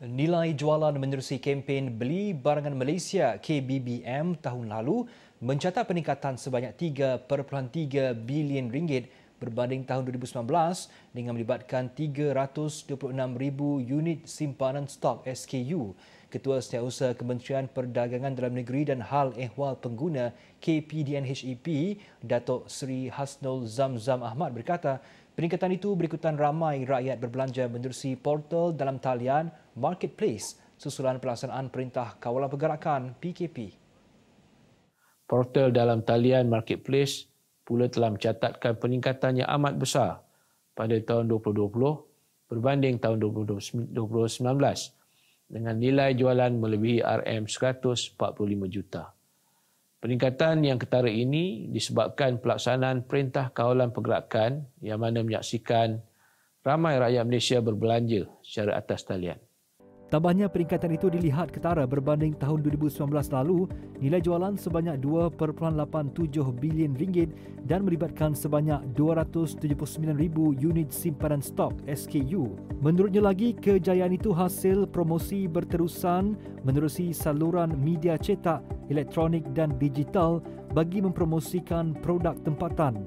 Nilai jualan menerusi kempen Beli Barangan Malaysia KBBM tahun lalu mencatat peningkatan sebanyak 3.3 bilion ringgit berbanding tahun 2019 dengan melibatkan 326,000 unit simpanan stok SKU. Ketua Setiausaha Kementerian Perdagangan Dalam Negeri dan Hal Ehwal Pengguna KPDNHEP, Datuk Seri Hasnul Zamzam Ahmad berkata, Peningkatan itu berikutan ramai rakyat berbelanja menerusi portal dalam talian Marketplace susulan pelaksanaan Perintah Kawalan Pergerakan PKP. Portal dalam talian Marketplace pula telah mencatatkan peningkatan yang amat besar pada tahun 2020 berbanding tahun 2019 dengan nilai jualan melebihi RM145 juta. Peningkatan yang ketara ini disebabkan pelaksanaan Perintah Kawalan Pergerakan yang mana menyaksikan ramai rakyat Malaysia berbelanja secara atas talian. Tambahnya peningkatan itu dilihat ketara berbanding tahun 2019 lalu, nilai jualan sebanyak 2.87 bilion ringgit dan melibatkan sebanyak 279,000 unit simpanan stok SKU. Menurutnya lagi, kejayaan itu hasil promosi berterusan menerusi saluran media cetak, elektronik dan digital bagi mempromosikan produk tempatan.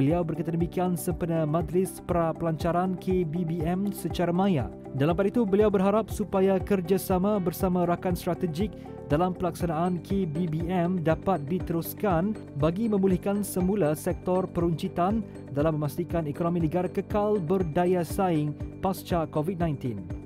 Beliau berkata demikian sempena Majlis Pra Pelancaran KBBM secara maya. Dalam pada itu, beliau berharap supaya kerjasama bersama rakan strategik dalam pelaksanaan KBBM dapat diteruskan bagi memulihkan semula sektor peruncitan dalam memastikan ekonomi negara kekal berdaya saing pasca COVID-19.